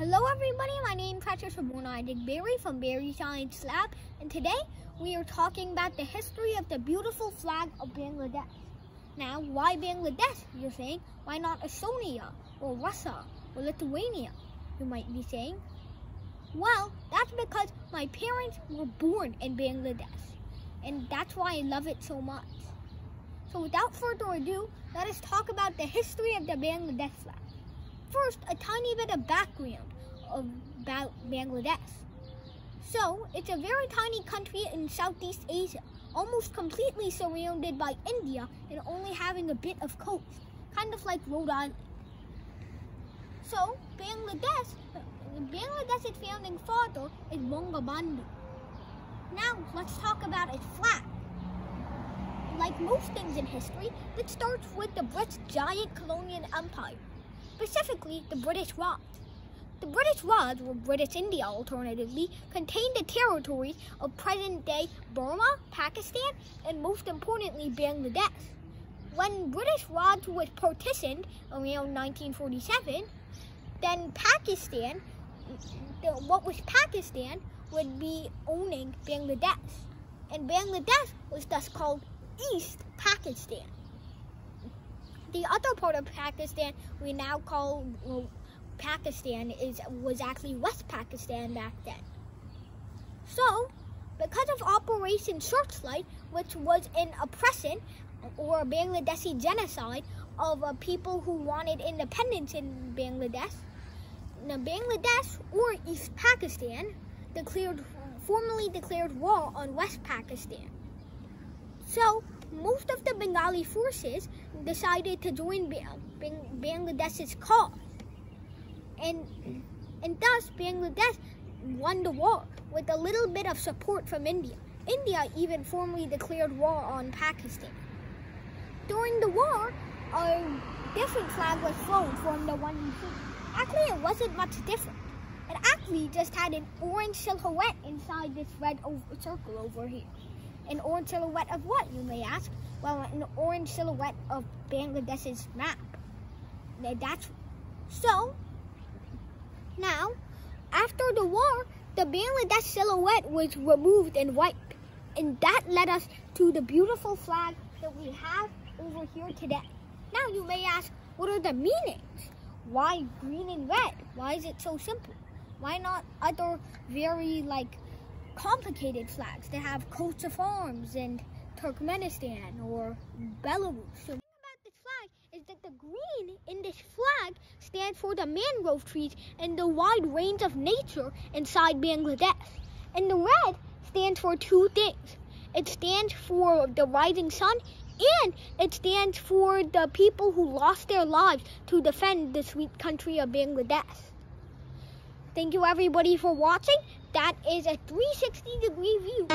Hello everybody, my name is Patrick Sabona Bari from Bari Science Lab and today we are talking about the history of the beautiful flag of Bangladesh. Now, why Bangladesh, you're saying? Why not Estonia or Russia or Lithuania, you might be saying? Well, that's because my parents were born in Bangladesh and that's why I love it so much. So without further ado, let us talk about the history of the Bangladesh flag. First, a tiny bit of background about Bangladesh. So, it's a very tiny country in Southeast Asia, almost completely surrounded by India and only having a bit of coast, kind of like Rhode Island. So, Bangladesh, Bangladesh's founding father is Bangabandhu. Now, let's talk about its flag. Like most things in history, it starts with the British giant colonial empire specifically the British Raj. The British Raj, or British India alternatively, contained the territories of present-day Burma, Pakistan, and most importantly, Bangladesh. When British Raj was partitioned around 1947, then Pakistan, what was Pakistan, would be owning Bangladesh. And Bangladesh was thus called East Pakistan the other part of Pakistan we now call well, Pakistan is was actually West Pakistan back then. So, because of Operation Searchlight, which was an oppression or a Bangladeshi genocide of uh, people who wanted independence in Bangladesh, now Bangladesh or East Pakistan declared formally declared war on West Pakistan. So most of the Bengali forces decided to join Bangladesh's cause. And, and thus Bangladesh won the war with a little bit of support from India. India even formally declared war on Pakistan. During the war, a different flag was flown from the one you see. Actually, it wasn't much different. It actually just had an orange silhouette inside this red circle over here. An orange silhouette of what, you may ask? Well, an orange silhouette of Bangladesh's map. That's so. Now, after the war, the Bangladesh silhouette was removed and wiped, and that led us to the beautiful flag that we have over here today. Now, you may ask, what are the meanings? Why green and red? Why is it so simple? Why not other very like complicated flags that have coats of arms in Turkmenistan or Belarus. The thing about this flag is that the green in this flag stands for the mangrove trees and the wide range of nature inside Bangladesh. And the red stands for two things. It stands for the rising sun and it stands for the people who lost their lives to defend the sweet country of Bangladesh. Thank you everybody for watching. That is a 360 degree view.